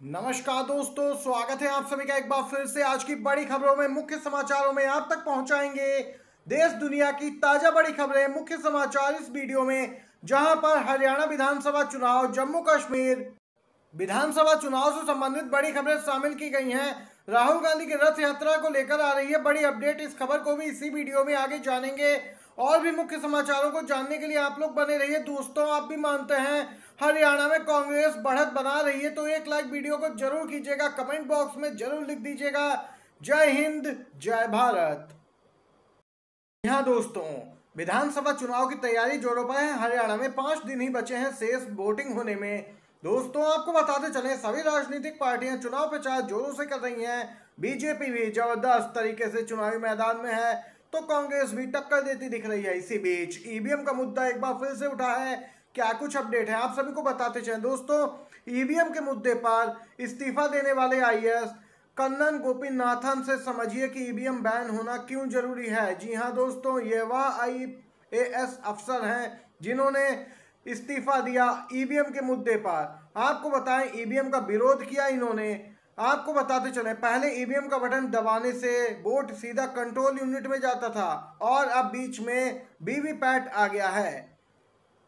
नमस्कार दोस्तों, स्वागत है आप सभी का एक बार फिर से। आज की बड़ी खबरों में, मुख्य समाचारों में आप तक पहुंचाएँगे। देश, दुनिया की ताज़ा बड़ी खबरें, मुख्य समाचार इस वीडियो में, जहाँ पर हरियाणा विधानसभा चुनाव, जम्मू कश्मीर विधानसभा चुनाव से संबंधित बड़ी खबरें शामिल की गई हैं। राहुल गांधी की रथ यात्रा को लेकर आ रही है बड़ी अपडेट। इस खबर को भी इसी वीडियो में आगे जानेंगे। और भी मुख्य समाचारों को जानने के लिए आप लोग बने रहिए। दोस्तों, आप भी मानते हैं हरियाणा में कांग्रेस बढ़त बना रही है तो एक लाइक वीडियो को ज़रूर कीजिएगा, कमेंट बॉक्स में ज़रूर लिख दीजिएगा। जय हिंद, जय भारत। यहाँ दोस्तों, विधानसभा चुनाव की तैयारी जोरों पर है, हरियाणा में पाँच दिन ही बचे हैं शेष वोटिंग होने में। दोस्तों, आपको बताते चले, सभी राजनीतिक पार्टियाँ चुनाव प्रचार जोरों से कर रही हैं। बीजेपी भी ज़बरदस्त तरीके से चुनावी मैदान में है तो कांग्रेस भी टक्कर देती दिख रही है। इसी बीच, ईवीएम का मुद्दा एक बार फिर से उठा है क्या कुछ अपडेट है? आप सभी को बताते चले। दोस्तों ईवीएम के मुद्दे पर इस्तीफा देने वाले आईएएस कन्नन गोपीनाथन से समझिए कि ईवीएम बैन होना क्यों ज़रूरी है। जी हाँ दोस्तों, ये वह आई अफसर हैं जिन्होंने इस्तीफा दिया ईवीएम के मुद्दे पर। आपको बताएँ ईवीएम का विरोध किया इन्होंने। आपको बताते चले, पहले ईवीएम का बटन दबाने से वोट सीधा कंट्रोल यूनिट में जाता था और अब बीच में वीवीपैट आ गया है।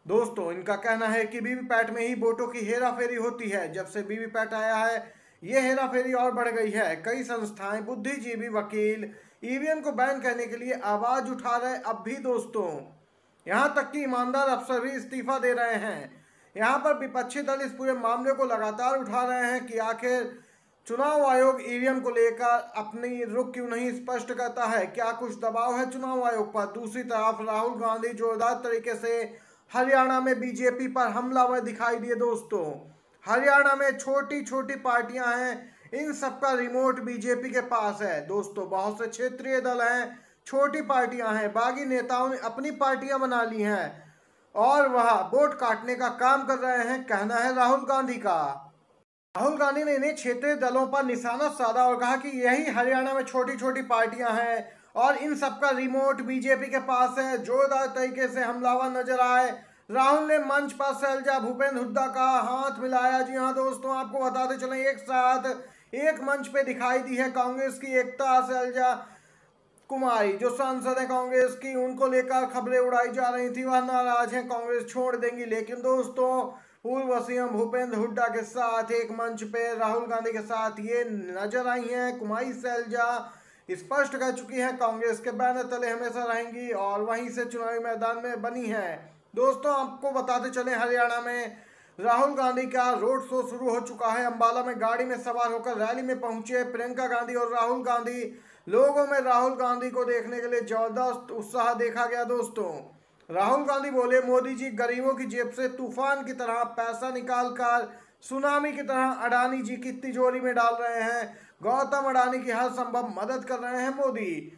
दोस्तों, इनका कहना है कि वीवीपैट में ही वोटों की हेरा फेरी होती है। जब से वीवीपैट आया है, ये हेरा फेरी और बढ़ गई है। कई संस्थाएँ बुद्धिजीवी वकील, ईवीएम को बैन करने के लिए आवाज़ उठा रहे अब भी दोस्तों, यहाँ तक कि ईमानदार अफसर भी इस्तीफा दे रहे हैं। यहाँ पर विपक्षी दल इस पूरे मामले को लगातार उठा रहे हैं कि आखिर चुनाव आयोग ईवीएम को लेकर अपनी रुख क्यों नहीं स्पष्ट करता है? क्या कुछ दबाव है चुनाव आयोग पर? दूसरी तरफ़ राहुल गांधी जोरदार तरीके से हरियाणा में बीजेपी पर हमलावर दिखाई दिए दोस्तों। हरियाणा में छोटी छोटी पार्टियाँ हैं, इन सबका रिमोट बीजेपी के पास है। दोस्तों, बहुत से क्षेत्रीय दल हैं, छोटी पार्टियाँ हैं, बागी नेताओं ने अपनी पार्टियाँ बना ली हैं और वह वोट काटने का काम कर रहे हैं, कहना है राहुल गांधी का। राहुल गांधी ने इन्हें क्षेत्रीय दलों पर निशाना साधा और कहा कि यही हरियाणा में छोटी छोटी पार्टियाँ हैं और इन सबका रिमोट बीजेपी के पास है। जोरदार तरीके से हमलावर नज़र आए। राहुल ने मंच पर सैलजा भूपेंद्र हुड्डा का हाथ मिलाया। जी हाँ दोस्तों, आपको बताते चले, एक साथ एक मंच पे दिखाई दी है कांग्रेस की एकता सैलजा कुमारी। जो सांसद है कांग्रेस की, उनको लेकर खबरें उड़ाई जा रही थी। वह नाराज़ है, कांग्रेस छोड़ देंगी। लेकिन दोस्तों, पूर्व सीएम भूपेंद्र हुड्डा के साथ एक मंच पे राहुल गांधी के साथ ये नज़र आई हैं। कुमारी शैलजा स्पष्ट कर चुकी है, कांग्रेस के बैनर तले हमेशा रहेंगी और वहीं से चुनावी मैदान में बनी है। दोस्तों, आपको बताते चले, हरियाणा में राहुल गांधी का रोड शो शुरू हो चुका है। अंबाला में गाड़ी में सवार होकर रैली में पहुँचे प्रियंका गांधी और राहुल गांधी। लोगों में राहुल गांधी को देखने के लिए ज़बरदस्त उत्साह देखा गया, दोस्तों। राहुल गांधी बोले, मोदी जी, गरीबों की जेब से तूफ़ान की तरह पैसा निकाल कर सुनामी की तरह अडानी जी की तिजोरी में डाल रहे हैं। गौतम अडानी की हर संभव मदद कर रहे हैं मोदी।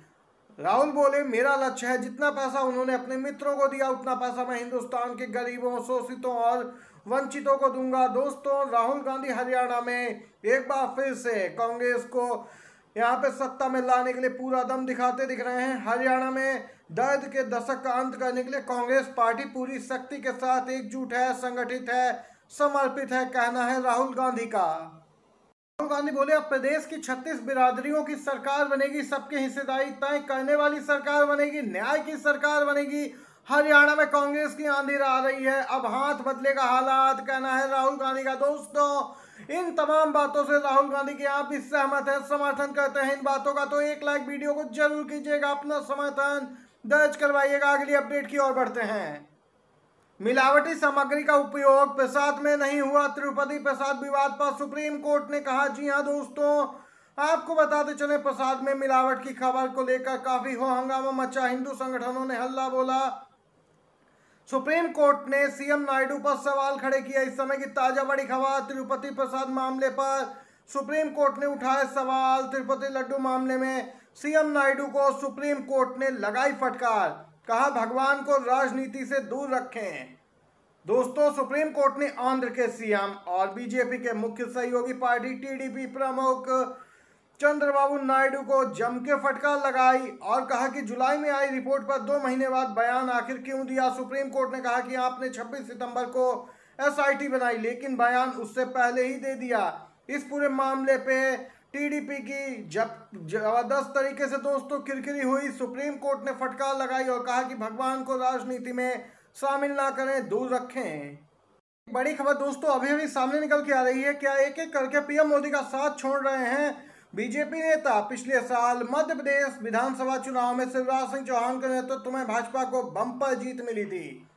राहुल बोले, मेरा लक्ष्य है जितना पैसा उन्होंने अपने मित्रों को दिया, उतना पैसा मैं हिंदुस्तान के गरीबों, शोषितों और वंचितों को दूँगा। दोस्तों, राहुल गांधी हरियाणा में एक बार फिर से कांग्रेस को यहाँ पे सत्ता में लाने के लिए पूरा दम दिखाते दिख रहे हैं। हरियाणा में दर्द के दशक का अंत करने के लिए कांग्रेस पार्टी पूरी शक्ति के साथ एकजुट है, संगठित है। समर्पित है, कहना है राहुल गांधी का। राहुल गांधी बोले, अब प्रदेश की 36 बिरादरियों की सरकार बनेगी, सबके हिस्सेदारी तय करने वाली सरकार बनेगी, न्याय की सरकार बनेगी। हरियाणा में कांग्रेस की आंधी आ रही है, अब हाथ बदलेगा हालात, कहना है राहुल गांधी का। दोस्तों, इन तमाम बातों से राहुल गांधी की आप भी सहमत है, समर्थन करते हैं इन बातों का तो एक लाइक वीडियो को ज़रूर कीजिएगा, अपना समर्थन दर्ज करवाइएगा। अगली अपडेट की ओर बढ़ते हैं। मिलावटी सामग्री का उपयोग प्रसाद में नहीं हुआ। तिरुपति प्रसाद विवाद पर सुप्रीम कोर्ट ने कहा, जी हाँ दोस्तों, आपको बताते चले, प्रसाद में मिलावट की खबर को लेकर काफ़ी हो हंगामा मचा। हिंदू संगठनों ने हल्ला बोला। सुप्रीम कोर्ट ने सीएम नायडू पर सवाल खड़े किया इस समय की ताज़ा बड़ी खबर, तिरुपति प्रसाद मामले पर सुप्रीम कोर्ट ने उठाए सवाल। तिरुपति लड्डू मामले में सीएम नायडू को सुप्रीम कोर्ट ने लगाई फटकार। कहा, भगवान को राजनीति से दूर रखें। दोस्तों, सुप्रीम कोर्ट ने आंध्र के सीएम और बीजेपी के मुख्य सहयोगी पार्टी टीडीपी प्रमुख चंद्रबाबू नायडू को जम के फटकार लगाई और कहा कि जुलाई में आई रिपोर्ट पर दो महीने बाद बयान आखिर क्यों दिया? सुप्रीम कोर्ट ने कहा कि आपने 26 सितंबर को एसआईटी बनाई, लेकिन बयान उससे पहले ही दे दिया। इस पूरे मामले पे टीडीपी की जब ज़बरदस्त तरीके से दोस्तों किरकिरी हुई, सुप्रीम कोर्ट ने फटकार लगाई और कहा कि भगवान को राजनीति में शामिल ना करें, दूर रखें। बड़ी खबर दोस्तों, अभी अभी सामने निकल के आ रही है, क्या एक एक करके पीएम मोदी का साथ छोड़ रहे हैं? बीजेपी नेता, पिछले साल मध्य प्रदेश विधानसभा चुनाव में शिवराज सिंह चौहान के नेतृत्व में भाजपा को बम्पर जीत मिली थी।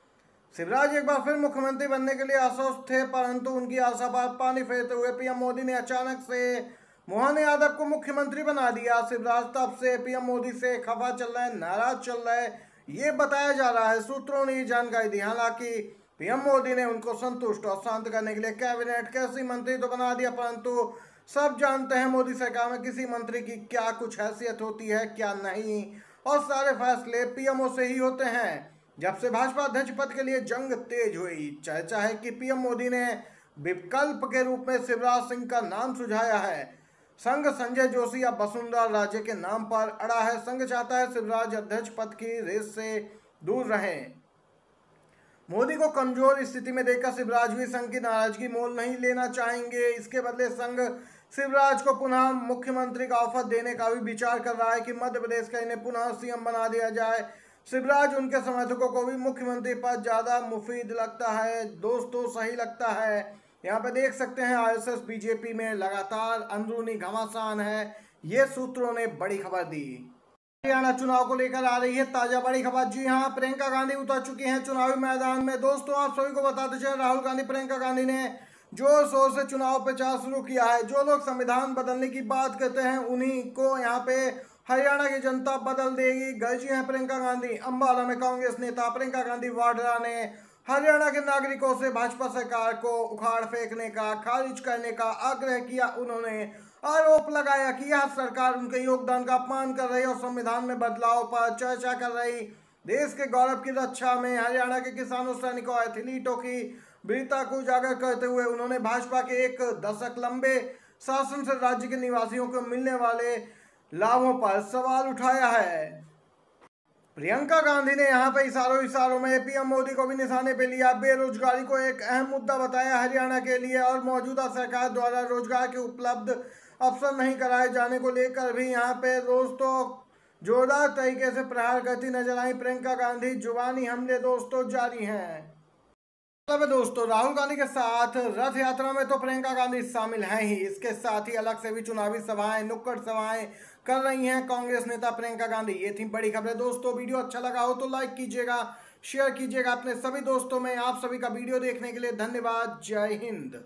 शिवराज एक बार फिर मुख्यमंत्री बनने के लिए आश्वस्त थे, परंतु उनकी आशा पर पानी फेरते हुए पीएम मोदी ने अचानक से मोहन यादव को मुख्यमंत्री बना दिया। शिवराज तब से पीएम मोदी से खफा चल रहा नाराज़ चल रहे ये बताया जा रहा है, सूत्रों ने जानकारी दी। हालाँकि, पीएम मोदी ने उनको संतुष्ट और शांत करने के लिए कैबिनेट कैसी मंत्री तो बना दिया, परंतु सब जानते हैं मोदी सरकार में किसी मंत्री की क्या कुछ हैसियत होती है, क्या नहीं, और सारे फैसले पीएमओ से ही होते हैं। जब से भाजपा अध्यक्ष पद के लिए जंग तेज हुई, चर्चा है कि पीएम मोदी ने विकल्प के रूप में शिवराज सिंह का नाम सुझाया है। संघ संजय जोशी या वसुंधरा राजे के नाम पर अड़ा है। संघ चाहता है शिवराज अध्यक्ष पद की रेस से दूर रहे। मोदी को कमज़ोर स्थिति में देखकर शिवराज भी संघ की नाराज़गी मोल नहीं लेना चाहेंगे। इसके बदले संघ शिवराज को पुनः मुख्यमंत्री का ऑफ़र देने का भी विचार कर रहा है कि मध्य प्रदेश का इन्हें पुनः सीएम बना दिया जाए। शिवराज उनके समर्थकों को भी मुख्यमंत्री पद ज़्यादा मुफीद लगता है। दोस्तों, सही लगता है। यहाँ पे देख सकते हैं आरएसएस बीजेपी में लगातार अंदरूनी घमासान है। ये सूत्रों ने बड़ी खबर दी। हरियाणा चुनाव को लेकर आ रही है ताज़ा बड़ी खबर। जी हाँ प्रियंका गांधी उतर चुकी हैं चुनावी मैदान में। दोस्तों, आप सभी को बताते चले, राहुल गांधी, प्रियंका गांधी ने ज़ोर शोर से चुनाव प्रचार शुरू किया है। जो लोग संविधान बदलने की बात करते हैं, उन्हीं को यहाँ पे हरियाणा की जनता बदल देगी। गर्जी है प्रियंका गांधी अम्बाला में कांग्रेस नेता प्रियंका गांधी वाड्रा ने हरियाणा के नागरिकों से भाजपा सरकार को उखाड़ फेंकने का, खारिज करने का आग्रह किया उन्होंने। आरोप लगाया कि यह सरकार उनके योगदान का अपमान कर रही और संविधान में बदलाव पर चर्चा कर रही। देश के गौरव की रक्षा में हरियाणा के किसानों, सैनिकों, एथलीटों की वीरता को उजागर करते हुए उन्होंने भाजपा के एक दशक लंबे शासन से राज्य के निवासियों को मिलने वाले लाभों पर सवाल उठाया है। प्रियंका गांधी ने यहाँ पर इशारों इशारों में पीएम मोदी को भी निशाने पर लिया। बेरोजगारी को एक अहम मुद्दा बताया हरियाणा के लिए और मौजूदा सरकार द्वारा रोज़गार के उपलब्ध अवसर नहीं कराए जाने को लेकर भी यहाँ पे दोस्तों जोरदार तरीके से प्रहार करती नज़र आई। प्रियंका गांधी, जुबानी हमले दोस्तों, जारी हैं। दोस्तों, राहुल गांधी के साथ रथ यात्रा में तो प्रियंका गांधी शामिल हैं ही। इसके साथ ही अलग से भी चुनावी सभाएँ, नुक्कड़ सभाएँ कर रही हैं कांग्रेस नेता प्रियंका गांधी। ये थी बड़ी खबर। दोस्तों, वीडियो अच्छा लगा हो तो लाइक कीजिएगा, शेयर कीजिएगा अपने सभी दोस्तों में। आप सभी का वीडियो देखने के लिए धन्यवाद। जय हिंद।